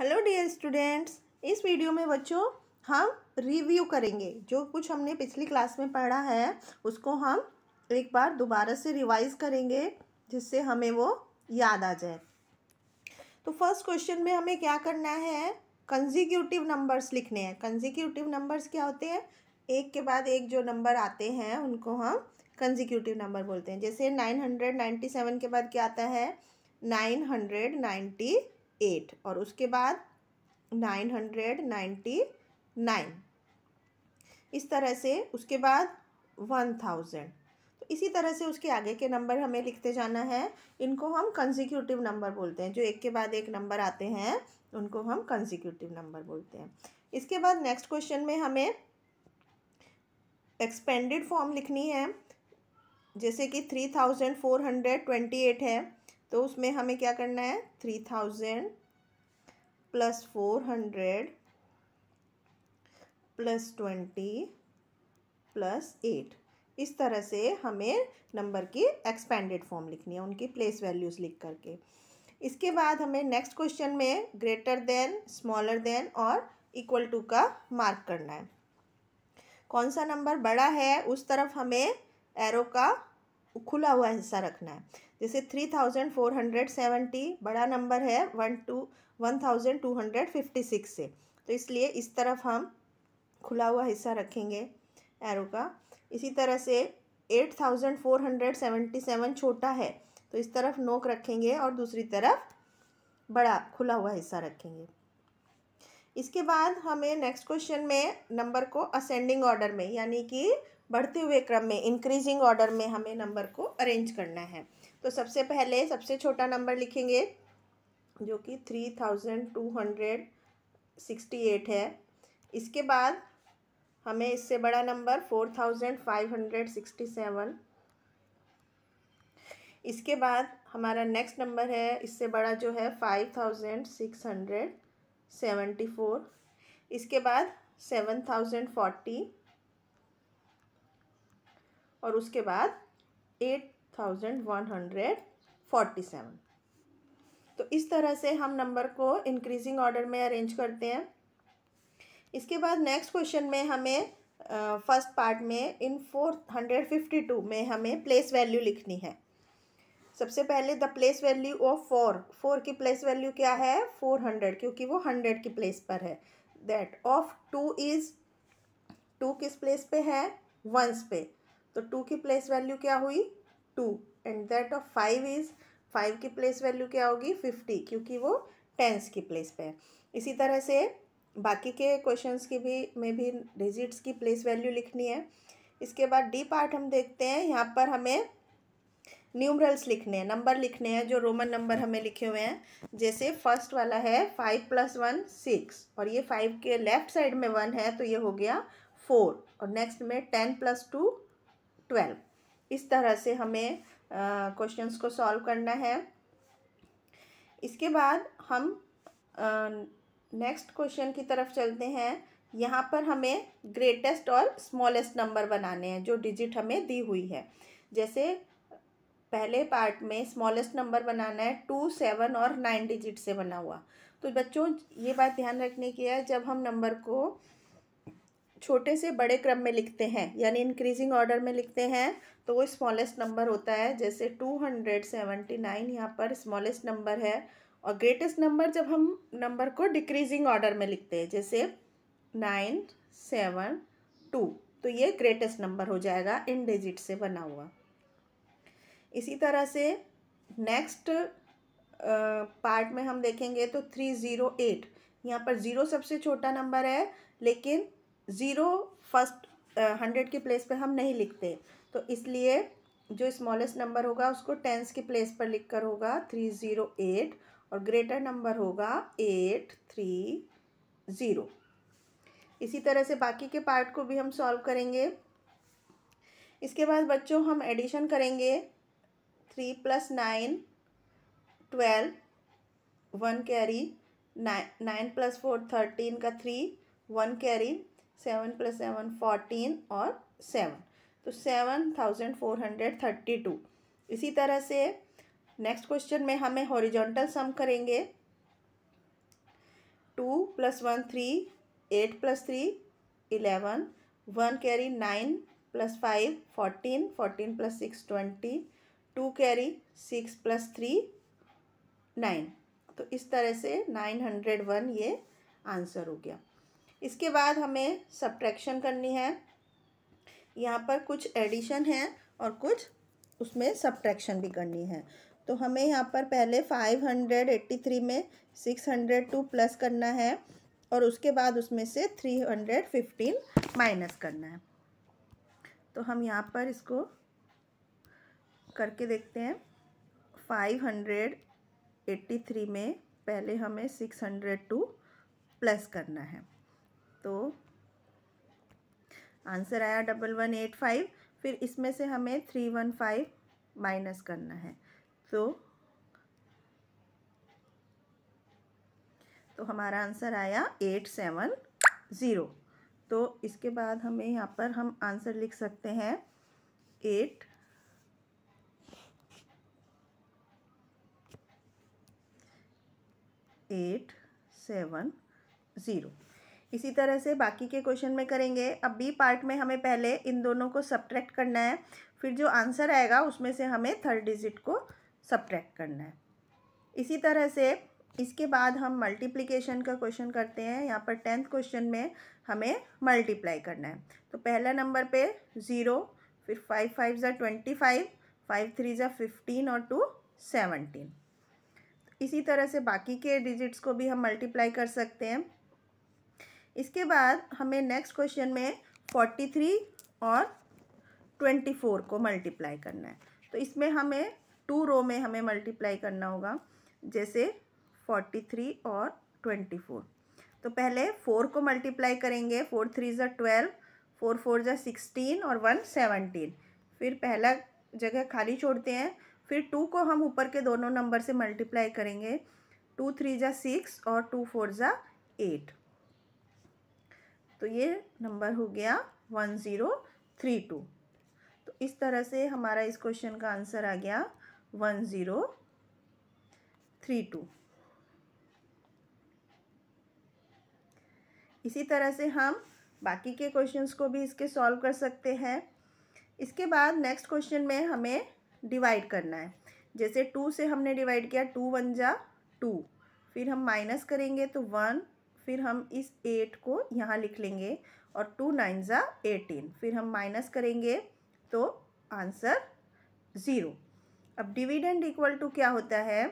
Hello dear students इस video में बच्चों, हम रिव्यू करेंगे। जो कुछ हमने पिछली क्लास में पढ़ा है, उसको हम एक बार दोबारा से रिवाइज करेंगे, जिससे हमें वो याद आ जाए। तो फ़र्स्ट क्वेश्चन में हमें क्या करना है? कंजिक्यूटिव नंबर्स लिखने हैं। कंजिक्यूटिव नंबर्स क्या होते हैं? एक के बाद एक जो नंबर आते हैं, उनको हम कंजिक्यूटिव नंबर बोलते हैं। जैसे नाइन हंड्रेड नाइन्टी सेवन के बाद क्या आता है? नाइन हंड्रेड नाइन्टी एट और उसके बाद नाइन हंड्रेड नाइन्टी नाइन। इस तरह से उसके बाद वन थाउज़ेंड। तो इसी तरह से उसके आगे के नंबर हमें लिखते जाना है। इनको हम कंजिक्यूटिव नंबर बोलते हैं। जो एक के बाद एक नंबर आते हैं, उनको हम कंजिक्यूटिव नंबर बोलते हैं। इसके बाद नेक्स्ट क्वेश्चन में हमें एक्सपेंडेड फॉर्म लिखनी है। जैसे कि three thousand four hundred twenty eight है। तो उसमें हमें क्या करना है? Three thousand plus four hundred plus twenty plus eight इस तरह से हमें नंबर की एक्सपेंडेड फॉर्म लिखनी है, उनकी प्लेस वैल्यूज़ लिख करके। इसके बाद हमें नेक्स्ट क्वेश्चन में ग्रेटर देन स्मॉलर देन और इक्वल टू का मार्क करना है। कौन सा नंबर बड़ा है? उस तरफ़ हमें एरो का खुला हुआ हिस्सा रखना है। जैसे three thousand four hundred seventy बड़ा नंबर है, one two, one thousand two hundred fifty six से। तो इसलिए इस तरफ़ हम खुला हुआ हिस्सा रखेंगे एरो का। इसी तरह से eight thousand four hundred seventy seven छोटा है तो इस तरफ़ नोक रखेंगे और दूसरी तरफ़ बड़ा खुला हुआ हिस्सा रखेंगे। इसके बाद हमें नेक्स्ट क्वेश्चन में नंबर को असेंडिंग ऑर्डर में, यानी कि बढ़ते हुए क्रम में इंक्रीजिंग ऑर्डर में हमें नंबर को अरेंज करना है। तो सबसे पहले सबसे छोटा नंबर लिखेंगे, जो कि three thousand two hundred sixty eight है। इसके बाद हमें इससे बड़ा number four thousand five hundred sixty seven इसके बाद हमारा नेक्स्ट नंबर है, इससे बड़ा जो है five thousand six hundred seventy four इसके बाद सेवन थाउज़ेंड फोर्टी और उसके बाद eight thousand one hundred forty seven. तो इस तरह से हम नंबर को इंक्रीजिंग ऑर्डर में अरेंज करते हैं। इसके बाद नेक्स्ट क्वेश्चन में हमें फ़र्स्ट uh, पार्ट में इन फोर हंड्रेड फिफ्टी टू में हमें प्लेस वैल्यू लिखनी है। सबसे पहले the place value of four four की प्लेस वैल्यू क्या है? फोर हंड्रेड क्योंकि वो हंड्रेड की प्लेस पर है। That of two is two किस प्लेस पे है? वंस पे। तो टू की प्लेस वैल्यू क्या हुई? Two and that of five is five की प्लेस वैल्यू क्या होगी? फिफ्टी, क्योंकि वो टेंस की प्लेस पे है। इसी तरह से बाकी के क्वेश्चंस की भी, में भी डिजिट्स की प्लेस वैल्यू लिखनी है। इसके बाद डी पार्ट हम देखते हैं। यहाँ पर हमें न्यूमरल्स लिखने हैं नंबर लिखने हैं, जो रोमन नंबर हमें लिखे हुए हैं। जैसे फ़र्स्ट वाला है फाइव प्लस वन सिक्स और ये फाइव के लेफ़्ट साइड में वन है तो ये हो गया फोर और नेक्स्ट में टेन प्लस टू ट्वेल्व इस तरह से हमें क्वेश्चंस को सॉल्व करना है। इसके बाद हम नेक्स्ट क्वेश्चन की तरफ़ चलते हैं। यहाँ पर हमें ग्रेटेस्ट और स्मॉलेस्ट नंबर बनाने हैं, जो डिजिट हमें दी हुई है। जैसे पहले पार्ट में स्मॉलेस्ट नंबर बनाना है टू सेवन और नाइन डिजिट से बना हुआ। तो बच्चों, ये बात ध्यान रखने की है, जब हम नंबर को छोटे से बड़े क्रम में लिखते हैं, यानी इंक्रीजिंग ऑर्डर में लिखते हैं तो वो स्मॉलेस्ट नंबर होता है, जैसे टू हंड्रेड सेवेंटी नाइन यहाँ पर स्मॉलेस्ट नंबर है, और ग्रेटेस्ट नंबर जब हम नंबर को डिक्रीजिंग ऑर्डर में लिखते हैं, जैसे नाइन सेवन टू तो ये ग्रेटेस्ट नंबर हो जाएगा इन डिजिट से बना हुआ। इसी तरह से नेक्स्ट पार्ट में हम देखेंगे तो थ्री ज़ीरो एट यहाँ पर ज़ीरो सबसे छोटा नंबर है, लेकिन ज़ीरो फ़र्स्ट हंड्रेड की प्लेस पे हम नहीं लिखते। तो इसलिए जो स्मॉलेस्ट नंबर होगा, उसको टेंस की प्लेस पर लिख कर होगा थ्री ज़ीरो एट और ग्रेटर नंबर होगा एट थ्री ज़ीरो। इसी तरह से बाकी के पार्ट को भी हम सॉल्व करेंगे। इसके बाद बच्चों, हम एडिशन करेंगे three plus nine, twelve, one carry, nine nine plus four, thirteen का three, one carry seven plus seven fourteen और सेवन। तो seven thousand four hundred thirty two. इसी तरह से नेक्स्ट क्वेश्चन में हमें हॉरिजॉन्टल सम करेंगे। Two plus one three, eight plus three, eleven, one carry nine plus five, fourteen fourteen plus six, twenty, two carry six plus three, nine. तो इस तरह से नाइन हंड्रेड वन ये answer हो गया। इसके बाद हमें सब्ट्रैक्शन करनी है। यहाँ पर कुछ एडिशन है और कुछ उसमें सब्ट्रैक्शन भी करनी है। तो हमें यहाँ पर पहले फाइव हंड्रेड एट्टी थ्री में सिक्स हंड्रेड टू प्लस करना है और उसके बाद उसमें से थ्री हंड्रेड फिफ्टीन माइनस करना है। तो हम यहाँ पर इसको करके देखते हैं। फाइव हंड्रेड एट्टी थ्री में पहले हमें सिक्स हंड्रेड टू प्लस करना है। तो आंसर आया डबल वन एट फाइव। फिर इसमें से हमें थ्री वन फाइव माइनस करना है। तो तो हमारा आंसर आया एट सेवन ज़ीरो। तो इसके बाद हमें यहाँ पर हम आंसर लिख सकते हैं एट एट सेवन ज़ीरो। इसी तरह से बाकी के क्वेश्चन में करेंगे। अब बी पार्ट में हमें पहले इन दोनों को सब्ट्रैक्ट करना है। फिर जो आंसर आएगा, उसमें से हमें थर्ड डिजिट को सब्ट्रैक्ट करना है। इसी तरह से इसके बाद हम मल्टीप्लिकेशन का क्वेश्चन करते हैं। यहाँ पर टेंथ क्वेश्चन में हमें मल्टीप्लाई करना है। तो पहला नंबर पे ज़ीरो फिर फाइव फाइव ज़ा ट्वेंटी फाइव फाइव थ्री ज़ा फिफ्टीन और टू सेवनटीन इसी तरह से बाकी के डिजिट्स को भी हम मल्टीप्लाई कर सकते हैं। इसके बाद हमें नेक्स्ट क्वेश्चन में फोर्टी थ्री और ट्वेंटी फोर को मल्टीप्लाई करना है। तो इसमें हमें टू रो में हमें मल्टीप्लाई करना होगा, जैसे फोर्टी थ्री और ट्वेंटी फोर तो पहले फोर को मल्टीप्लाई करेंगे फोर थ्री ज़ा ट्वेल्व फोर फोर ज़ा सिक्सटीन और वन सेवनटीन फिर पहला जगह खाली छोड़ते हैं, फिर टू को हम ऊपर के दोनों नंबर से मल्टीप्लाई करेंगे टू थ्री ज़ा सिक्स और टू फोर ज़ा एट तो ये नंबर हो गया वन ज़ीरो थ्री टू। तो इस तरह से हमारा इस क्वेश्चन का आंसर आ गया वन ज़ीरो थ्री टू। इसी तरह से हम बाकी के क्वेश्चंस को भी इसके सॉल्व कर सकते हैं। इसके बाद नेक्स्ट क्वेश्चन में हमें डिवाइड करना है। जैसे टू से हमने डिवाइड किया, टू वन जा टू। फिर हम माइनस करेंगे तो वन फिर हम इस एट को यहाँ लिख लेंगे और टू नाइन ज़ा एटीन फिर हम माइनस करेंगे तो आंसर ज़ीरो अब डिविडेंड इक्वल टू क्या होता है?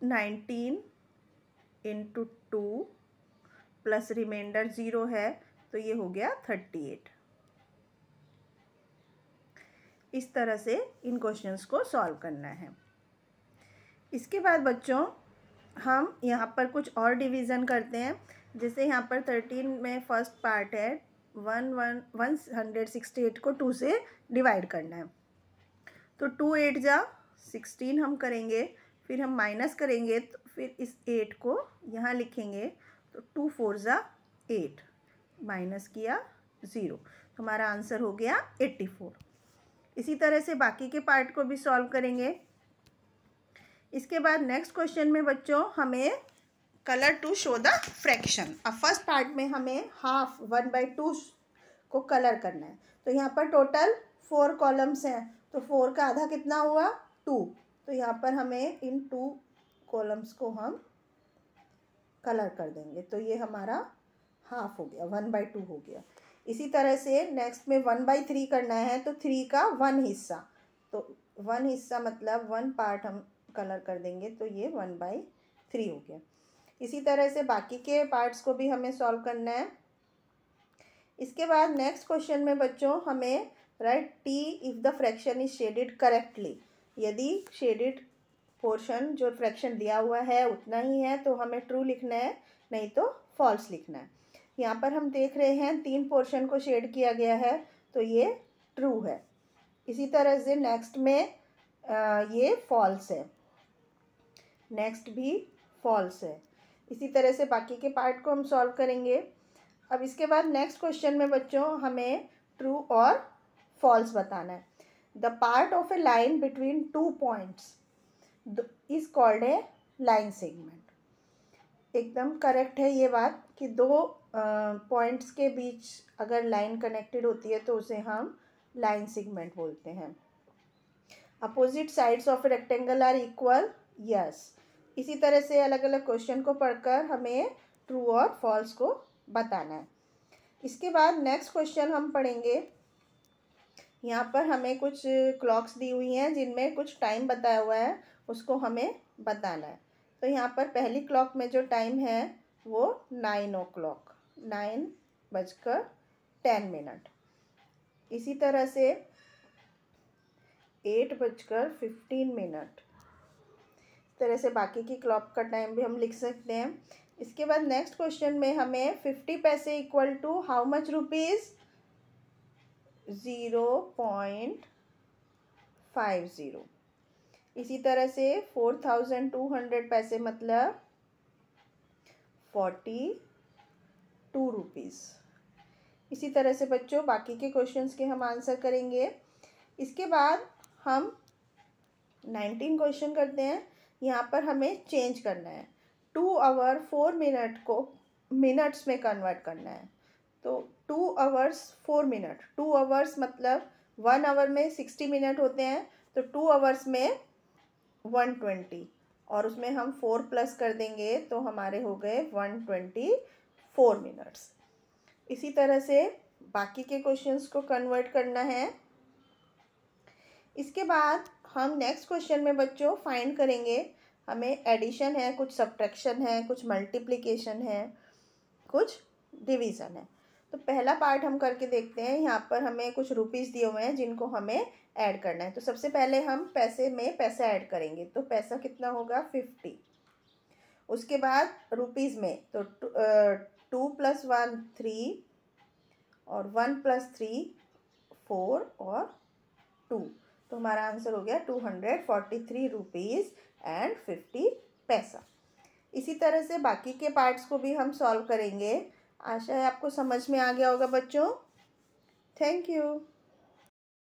Nineteen into two plus remainder zero है तो ये हो गया थर्टी एट इस तरह से इन क्वेश्चंस को सॉल्व करना है। इसके बाद बच्चों हम यहाँ पर कुछ और डिवीज़न करते हैं। जैसे यहाँ पर थर्टीन में फ़र्स्ट पार्ट है one one one hundred sixty eight को टू से डिवाइड करना है। तो टू एट जा सिक्सटीन हम करेंगे, फिर हम माइनस करेंगे तो फिर इस एट को यहाँ लिखेंगे तो टू फोर ज़ा एट माइनस किया ज़ीरो हमारा आंसर हो गया एट्टी फोर इसी तरह से बाकी के पार्ट को भी सॉल्व करेंगे। इसके बाद नेक्स्ट क्वेश्चन में बच्चों हमें colour to show the fraction अब फ़र्स्ट पार्ट में हमें हाफ़ वन बाई टू को कलर करना है। तो यहाँ पर टोटल फोर कॉलम्स हैं। तो फोर का आधा कितना हुआ? टू तो यहाँ पर हमें इन टू कॉलम्स को हम कलर कर देंगे। तो ये हमारा हाफ़ हो गया वन बाई टू हो गया। इसी तरह से नेक्स्ट में वन बाई थ्री करना है तो थ्री का वन हिस्सा। तो वन हिस्सा मतलब वन पार्ट हम कलर कर देंगे तो ये वन बाई थ्री हो गया। इसी तरह से बाकी के पार्ट्स को भी हमें सॉल्व करना है। इसके बाद नेक्स्ट क्वेश्चन में बच्चों हमें write T if the fraction is shaded correctly यदि शेडेड पोर्शन जो फ्रैक्शन दिया हुआ है उतना ही है तो हमें ट्रू लिखना है नहीं तो फॉल्स लिखना है। यहाँ पर हम देख रहे हैं तीन पोर्शन को शेड किया गया है तो ये ट्रू है। इसी तरह से नेक्स्ट में आ, ये फॉल्स है। नेक्स्ट भी फॉल्स है। इसी तरह से बाकी के पार्ट को हम सॉल्व करेंगे। अब इसके बाद नेक्स्ट क्वेश्चन में बच्चों हमें ट्रू और फॉल्स बताना है। The part of a line between two points is called a line segment एकदम करेक्ट है ये बात कि दो पॉइंट्स uh, के बीच अगर लाइन कनेक्टेड होती है तो उसे हम लाइन सेगमेंट बोलते हैं। Opposite sides of rectangle are equal yes इसी तरह से अलग अलग क्वेश्चन को पढ़कर हमें ट्रू और फॉल्स को बताना है। इसके बाद नेक्स्ट क्वेश्चन हम पढ़ेंगे। यहाँ पर हमें कुछ क्लॉक्स दी हुई हैं जिनमें कुछ टाइम बताया हुआ है, उसको हमें बताना है। तो यहाँ पर पहली क्लॉक में जो टाइम है, वो नाइन ओ क्लॉक नाइन बजकर टेन मिनट इसी तरह से एट बजकर फिफ्टीन मिनट तरह से बाकी की क्लॉक का टाइम भी हम लिख सकते हैं। इसके बाद नेक्स्ट क्वेश्चन में हमें fifty paise equal to how much rupees zero point five zero इसी तरह से फोर थाउज़ेंड टू हंड्रेड पैसे मतलब फोर्टी टू रुपीज़ इसी तरह से बच्चों, बाकी के क्वेश्चंस के हम आंसर करेंगे। इसके बाद हम नाइनटीन क्वेश्चन करते हैं। यहाँ पर हमें चेंज करना है। टू आवर फोर मिनट को मिनट्स में कन्वर्ट करना है। तो two hours four minute two hours मतलब वन आवर में सिक्सटी मिनट होते हैं तो टू आवर्स में वन ट्वेंटी और उसमें हम फोर प्लस कर देंगे तो हमारे हो गए वन ट्वेंटी फोर मिनट्स इसी तरह से बाकी के क्वेश्चंस को कन्वर्ट करना है। इसके बाद हम नेक्स्ट क्वेश्चन में बच्चों फाइंड करेंगे, हमें एडिशन है, कुछ सब्ट्रैक्शन है, कुछ मल्टीप्लिकेशन है, कुछ डिवीज़न है। तो पहला पार्ट हम करके देखते हैं, यहाँ पर हमें कुछ रुपीज़ दिए हुए हैं जिनको हमें ऐड करना है। तो सबसे पहले हम पैसे में पैसा ऐड करेंगे तो पैसा कितना होगा? फिफ्टी उसके बाद रुपीज़ में तो टू प्लस वन थ्री और वन प्लस थ्री फोर और टू तो हमारा आंसर हो गया two hundred forty three rupees and fifty paisa. इसी तरह से बाकी के पार्ट्स को भी हम सॉल्व करेंगे। आशा है आपको समझ में आ गया होगा बच्चों। Thank you.